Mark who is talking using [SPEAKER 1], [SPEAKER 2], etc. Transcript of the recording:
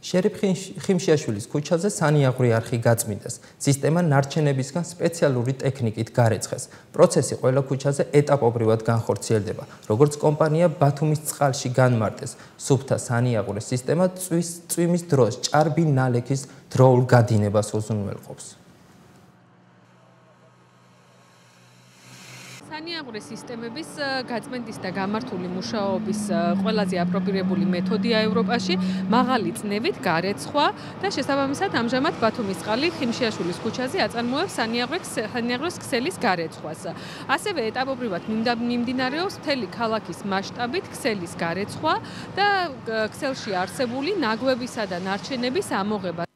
[SPEAKER 1] შერიფ ხიმშიაშვილის ქუჩაზე სანიაღვრე არხი გაწმინდეს. სისტემა ნარჩენებისგან სპეციალური ტექნიკით გარეცხეს. პროცესი ყველა ქუჩაზე ეტაპობრივად განხორციელდება. როგორც კომპანია ბათუმის წყალში განმარტეს, სუფთა სანიაღვრე სისტემა წვის წვიმის დროს ჭარბი ნალექის დროულ გადინებას უზრუნველყოფს.
[SPEAKER 2] სანიაღვრე სისტემების გაწმენდის და გამართული მუშაობის ყველაზე აპრობირებული მეთოდია ევროპაში მაღალი წნევით გარეცხვა და შესაბამისად ამჟამად ბათუმის წყალი ხიმშიაშვილის ქუჩაზე აწარმოებს სანიაღვრეს სანიაღვრეს ქსელის გარეცხვას. ასევე ეტაპობრივად მიმდინარეობს მთელი ქალაქის მასშტაბით ქსელის გარეცხვა და ქსელში არსებული ნაგვებისა და ნარჩენების ამოღება.